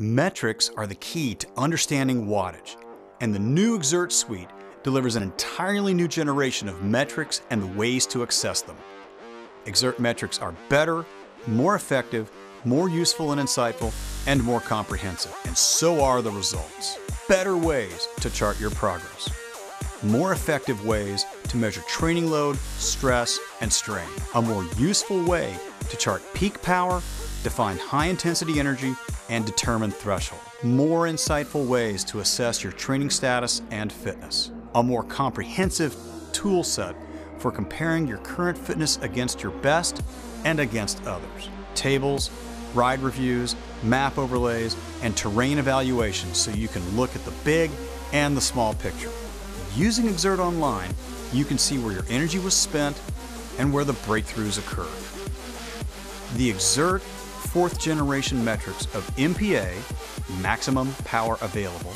Metrics are the key to understanding wattage, and the new Xert Suite delivers an entirely new generation of metrics and the ways to access them. Xert metrics are better, more effective, more useful and insightful, and more comprehensive. And so are the results. Better ways to chart your progress. More effective ways to measure training load, stress, and strain. A more useful way to chart peak power, define high intensity energy, and determine threshold. More insightful ways to assess your training status and fitness. A more comprehensive tool set for comparing your current fitness against your best and against others. Tables, ride reviews, map overlays, and terrain evaluations so you can look at the big and the small picture. Using Xert Online, you can see where your energy was spent and where the breakthroughs occurred. The Xert fourth generation metrics of MPA, maximum power available,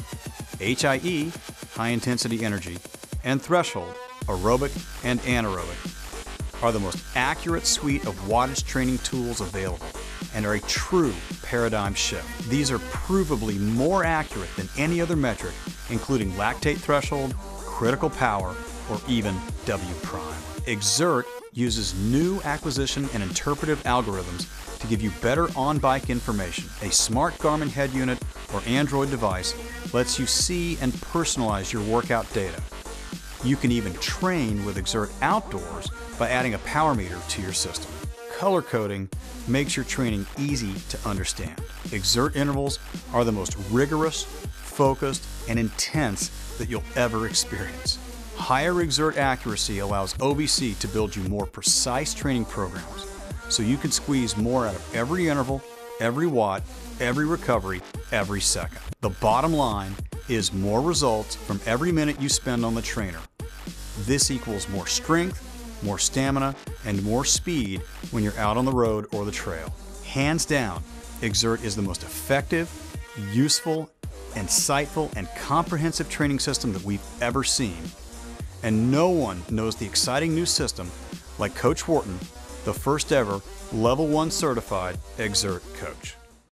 HIE, high intensity energy, and threshold, aerobic and anaerobic, are the most accurate suite of wattage training tools available and are a true paradigm shift. These are provably more accurate than any other metric, including lactate threshold, critical power, or even W prime. Xert uses new acquisition and interpretive algorithms to give you better on-bike information. A smart Garmin head unit or Android device lets you see and personalize your workout data. You can even train with Xert outdoors by adding a power meter to your system. Color coding makes your training easy to understand. Xert intervals are the most rigorous, focused, and intense that you'll ever experience. Higher Xert accuracy allows OBC to build you more precise training programs so you can squeeze more out of every interval, every watt, every recovery, every second. The bottom line is more results from every minute you spend on the trainer. This equals more strength, more stamina, and more speed when you're out on the road or the trail. Hands down, Xert is the most effective, useful, insightful, and comprehensive training system that we've ever seen. And no one knows the exciting new system like Coach Wharton, the first ever Level 1 certified Xert coach.